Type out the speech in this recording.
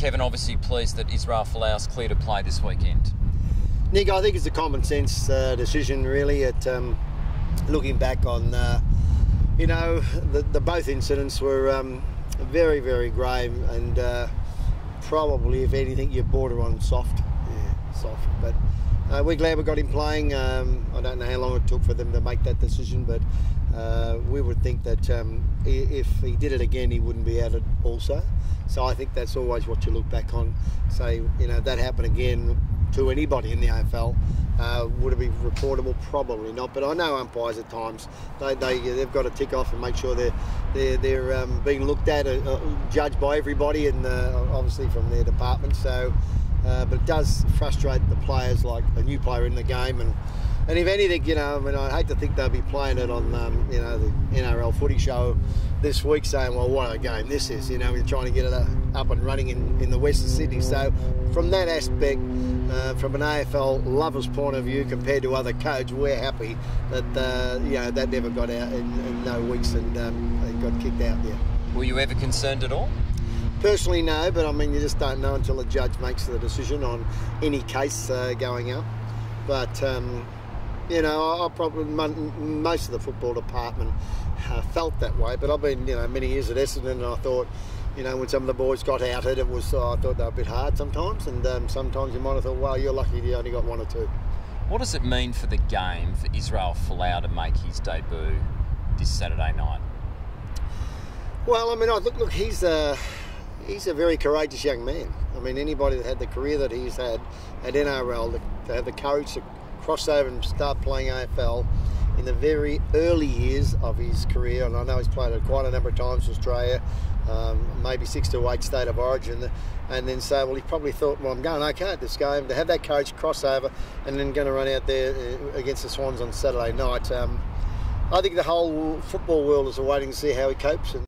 Kevin, obviously pleased that Israel Folau's clear to play this weekend. Nick, I think it's a common sense uh, decision, really. At um, looking back on, uh, you know, the, the, both incidents were um, very, very grave, and uh, probably, if anything, you border on soft. Soft. But uh, we're glad we got him playing. Um, I don't know how long it took for them to make that decision, but uh, we would think that um, if he did it again, he wouldn't be out it also. So I think that's always what you look back on. Say, you know, that happened again to anybody in the AFL. Uh, would it be reportable? Probably not. But I know umpires at times they, they they've got to tick off and make sure they're they're, they're um, being looked at, uh, uh judged by everybody, and uh, obviously from their department. So, uh, but it does frustrate the players, like a new player in the game, and and if anything, you know, I mean, I hate to think they'll be playing it on, um, you know, the NRL footy show this week saying, well, what a game this is. You know, we're trying to get it up and running in, in the west of Sydney. So, from that aspect, uh, from an AFL lover's point of view, compared to other codes, we're happy that, uh, you know, that never got out in, in no weeks and um, got kicked out there. Were you ever concerned at all? Personally, no, but I mean, you just don't know until a judge makes the decision on any case uh, going out. But, um, you know, I probably most of the football department uh, felt that way. But I've been, you know, many years at Essendon, and I thought, you know, when some of the boys got outed, it was uh, I thought they were a bit hard sometimes, and um, sometimes you might have thought, well, you're lucky you only got one or two. What does it mean for the game for Israel Folau to make his debut this Saturday night? Well, I mean, I look, look, he's a he's a very courageous young man. I mean, anybody that had the career that he's had at NRL, to, have the courage to cross over and start playing AFL in the very early years of his career, and I know he's played it quite a number of times for Australia, um, maybe six to eight state of origin, and then say, well, he probably thought, well, I'm going okay at this game. To have that coach cross over and then going to run out there uh, against the Swans on Saturday night, um, I think the whole football world is waiting to see how he copes. And